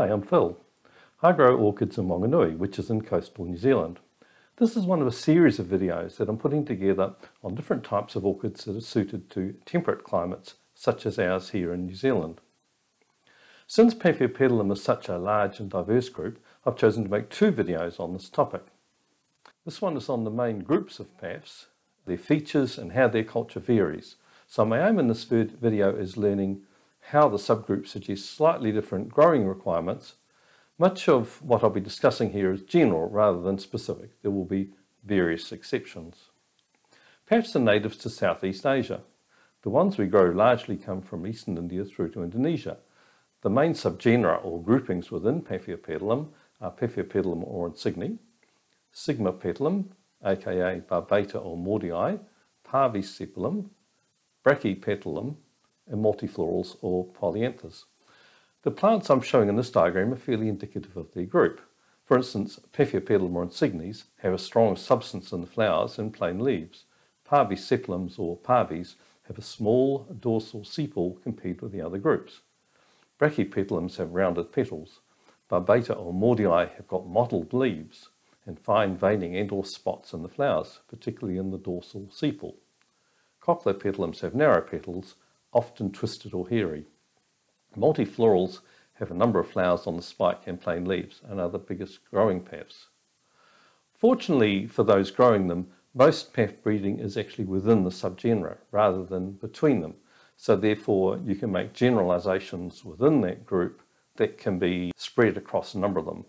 Hi, I'm Phil. I grow orchids in Wanganui, which is in coastal New Zealand. This is one of a series of videos that I'm putting together on different types of orchids that are suited to temperate climates, such as ours here in New Zealand. Since Paphiopedilum is such a large and diverse group, I've chosen to make two videos on this topic. This one is on the main groups of paphs, their features and how their culture varies. So my aim in this video is learning how the subgroup suggests slightly different growing requirements. Much of what I'll be discussing here is general rather than specific. There will be various exceptions. Paphs are natives to Southeast Asia. The ones we grow largely come from eastern India through to Indonesia. The main subgenera or groupings within Paphiopedilum are Paphiopedilum aurancygne, Sigmatopetalum, aka Barbata or Maudiae, Parvisepalum, Brachypetalum, and multiflorals or polyanthers. The plants I'm showing in this diagram are fairly indicative of their group. For instance, Paphiopedilum or Insigne have a strong substance in the flowers and plain leaves. Parvisepalums or parvies have a small dorsal sepal compared with the other groups. Brachypetalums have rounded petals. Barbata or Maudiae have got mottled leaves and fine veining and or spots in the flowers, particularly in the dorsal sepal. Cochlopetalums have narrow petals often twisted or hairy. Multiflorals have a number of flowers on the spike and plain leaves and are the biggest growing paphs. Fortunately for those growing them, most paph breeding is actually within the subgenera rather than between them. So therefore you can make generalizations within that group that can be spread across a number of them.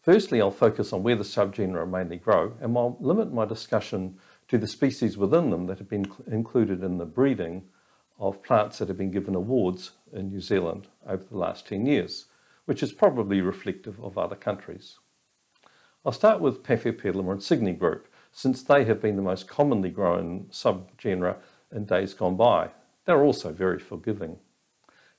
Firstly, I'll focus on where the subgenera mainly grow and I'll limit my discussion to the species within them that have been included in the breeding of plants that have been given awards in New Zealand over the last 10 years, which is probably reflective of other countries. I'll start with Paphiopedilum or Insigne group, since they have been the most commonly grown subgenera in days gone by. They're also very forgiving.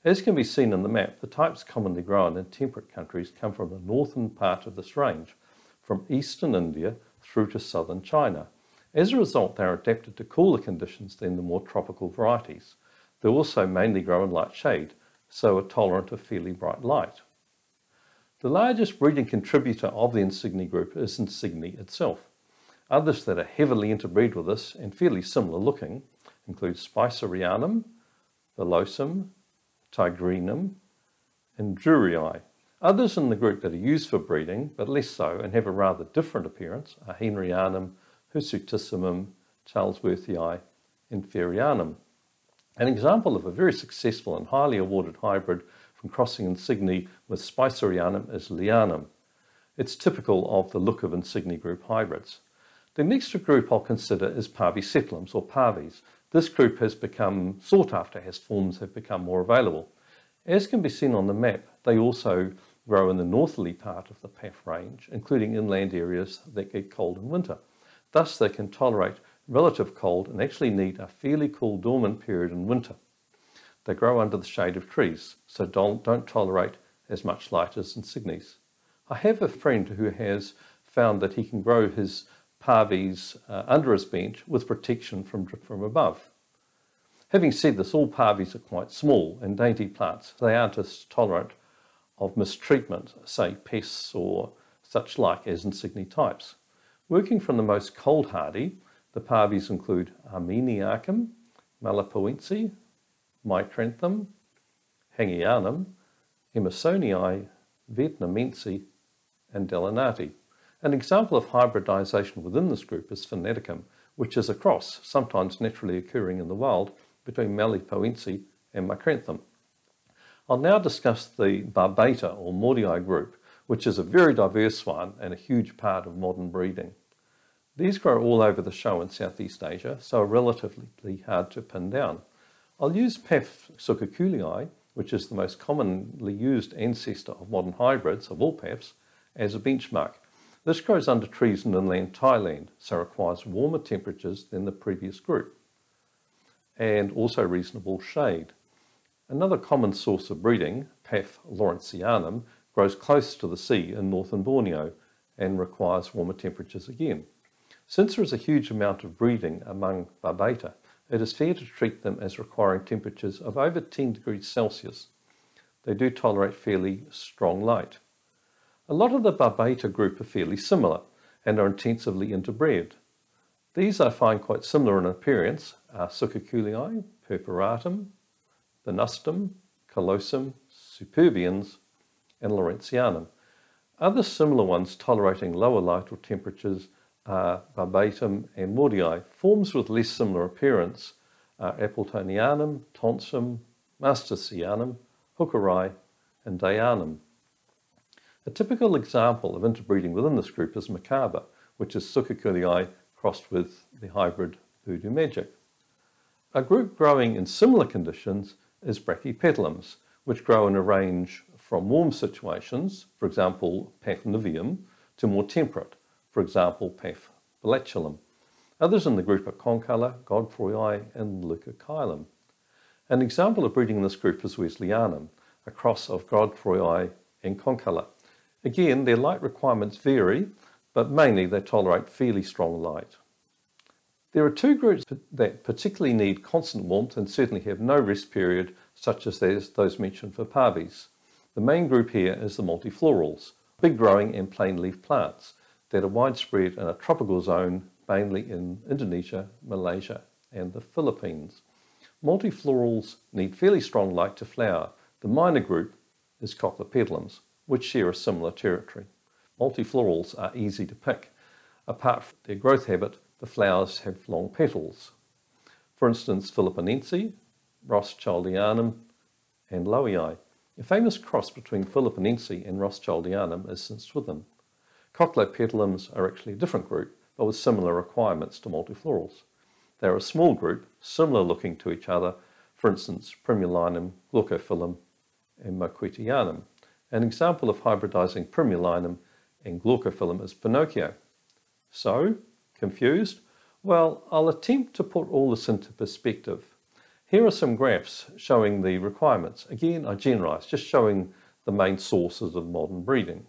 As can be seen in the map, the types commonly grown in temperate countries come from the northern part of this range, from eastern India through to southern China. As a result, they are adapted to cooler conditions than the more tropical varieties. They also mainly grow in light shade, so are tolerant of fairly bright light. The largest breeding contributor of the Insigne group is Insigne itself. Others that are heavily interbred with this and fairly similar looking include Spicerianum, Villosum, Tigrinum, and Drurii. Others in the group that are used for breeding, but less so, and have a rather different appearance, are Henryanum, Hirsutissimum, Charlesworthii, and Fairieanum. An example of a very successful and highly awarded hybrid from crossing Insigne with Spicerianum is Leeanum. It's typical of the look of Insigne group hybrids. The next group I'll consider is Parvisepalums or Parvies. This group has become sought after as forms have become more available. As can be seen on the map, they also grow in the northerly part of the Paph range, including inland areas that get cold in winter. Thus they can tolerate relative cold and actually need a fairly cool dormant period in winter. They grow under the shade of trees, so don't, don't tolerate as much light as insignes. I have a friend who has found that he can grow his parvies uh, under his bench with protection from drip from above. Having said this, all parvies are quite small and dainty plants. They aren't as tolerant of mistreatment, say pests or such like as insigne types. Working from the most cold hardy, the parvies include Armeniacum, Malipoense, Micranthum, Hangianum, Emersonii, Vietnamense, and Delenatii. An example of hybridization within this group is Fanaticum, which is a cross, sometimes naturally occurring in the wild, between Malipoense and Micranthum. I'll now discuss the Barbata or Maudiae group, which is a very diverse one and a huge part of modern breeding. These grow all over the show in Southeast Asia, so are relatively hard to pin down. I'll use Paph sukhakulii, which is the most commonly used ancestor of modern hybrids of all Paphs, as a benchmark. This grows under trees in inland Thailand, so requires warmer temperatures than the previous group, and also reasonable shade. Another common source of breeding, Paph lawrenceanum, grows close to the sea in northern Borneo and requires warmer temperatures again. Since there is a huge amount of breeding among barbata, it is fair to treat them as requiring temperatures of over 10 degrees Celsius. they do tolerate fairly strong light. A lot of the Barbata group are fairly similar and are intensively interbred. These I find quite similar in appearance are Sukhakulii, purpuratum, venustum, callosum, superbiens, and Lawrenceanum. Other similar ones tolerating lower light or temperatures Uh, Barbatum and Maudiae. Forms with less similar appearance uh, are Appletonianum, Tonsum, Mastersianum, Hookeri, and Dayanum. A typical example of interbreeding within this group is Macaba, which is Sukhakulii crossed with the hybrid Voodoo Magic. A group growing in similar conditions is Brachypetalums, which grow in a range from warm situations, for example, Paph niveum, to more temperate, for example, Paph bellatulum. Others in the group are Concolor, Godefroyi, and Leucochilum. An example of breeding in this group is Wellesleyanum, a cross of Godefroyi and Concolor. Again, their light requirements vary, but mainly they tolerate fairly strong light. There are two groups that particularly need constant warmth and certainly have no rest period, such as those mentioned for parvies. The main group here is the multiflorals, big growing and plain leaf plants that are widespread in a tropical zone, mainly in Indonesia, Malaysia, and the Philippines. Multiflorals need fairly strong light to flower. The minor group is Cochleopetalums, which share a similar territory. Multiflorals are easy to pick. Apart from their growth habit, the flowers have long petals. For instance, Philippinense, Rothschildianum, and Lowii. A famous cross between Philippinense and Rothschildianum is St. Swithin. Cochleopetalums are actually a different group, but with similar requirements to multiflorals. They are a small group, similar looking to each other, for instance, Primulinum, Glaucophyllum, and Moquettianum. An example of hybridizing Primulinum and Glaucophyllum is Pinocchio. So, Confused? Well, I'll attempt to put all this into perspective. Here are some graphs showing the requirements. Again, I generalise, just showing the main sources of modern breeding.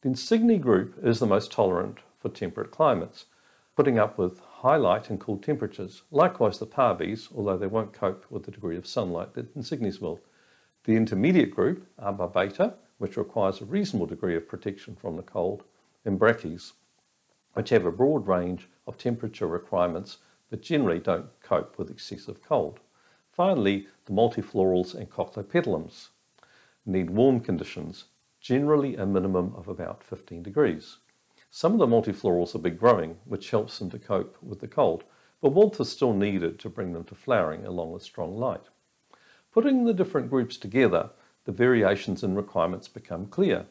The Insigne group is the most tolerant for temperate climates, putting up with high light and cool temperatures. Likewise, the parvies, although they won't cope with the degree of sunlight that Insignes will. The intermediate group are Barbata, which requires a reasonable degree of protection from the cold, and Bracchies, which have a broad range of temperature requirements but generally don't cope with excessive cold. Finally, the multiflorals and cochleopetalums need warm conditions, generally a minimum of about 15 degrees. Some of the multiflorals are big growing, which helps them to cope with the cold, but warmth is still needed to bring them to flowering along with strong light. Putting the different groups together, the variations in requirements become clear.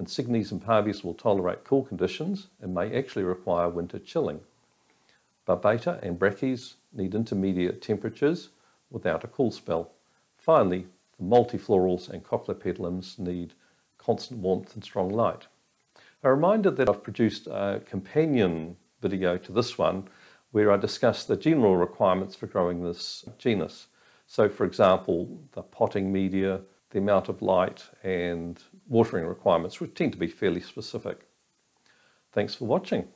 Insignes and parvies will tolerate cool conditions and may actually require winter chilling. Barbata and bracchies need intermediate temperatures without a cool spell. Finally, the multiflorals and cochleopetalums need constant warmth and strong light. A reminder that I've produced a companion video to this one where I discuss the general requirements for growing this genus. So for example, the potting media, the amount of light and watering requirements would tend to be fairly specific. Thanks for watching.